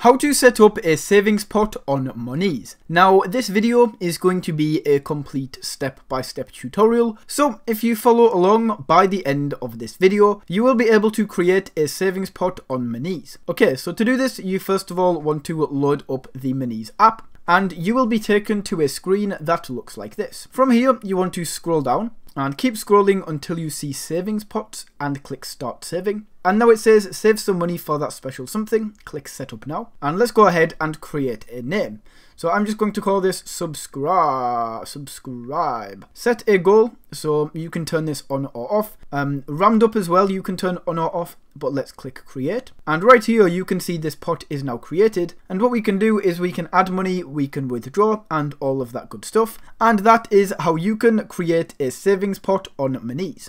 How to set up a savings pot on Monese. Now this video is going to be a complete step-by-step -step tutorial, so if you follow along by the end of this video, you will be able to create a savings pot on Monese. Okay, so to do this, you first of all want to load up the Monese app, and you will be taken to a screen that looks like this. From here, you want to scroll down and keep scrolling until you see savings pots and click start saving. And now it says save some money for that special something, click setup now. And let's go ahead and create a name. So I'm just going to call this subscribe. Subscribe. Set a goal so you can turn this on or off. Um, rammed up as well you can turn on or off but let's click create. And right here you can see this pot is now created and what we can do is we can add money, we can withdraw and all of that good stuff. And that is how you can create a savings pot on Monese.